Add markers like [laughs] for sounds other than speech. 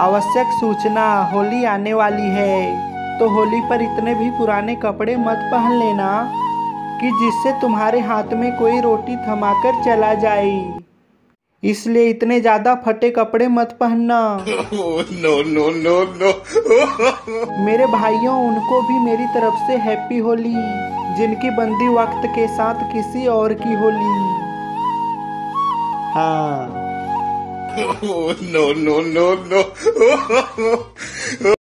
आवश्यक सूचना होली आने वाली है तो होली पर इतने भी पुराने कपड़े मत पहन लेना कि जिससे तुम्हारे हाथ में कोई रोटी थमाकर चला जाए। इसलिए इतने ज़्यादा फटे कपड़े मत पहनना। No, no, no, no. मेरे भाइयों उनको भी मेरी तरफ़ से हैप्पी होली जिनकी बंदी वक्त के साथ किसी और की होली। हाँ। [laughs] Oh, no, no, no, no. [laughs]